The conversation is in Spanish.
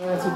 Gracias,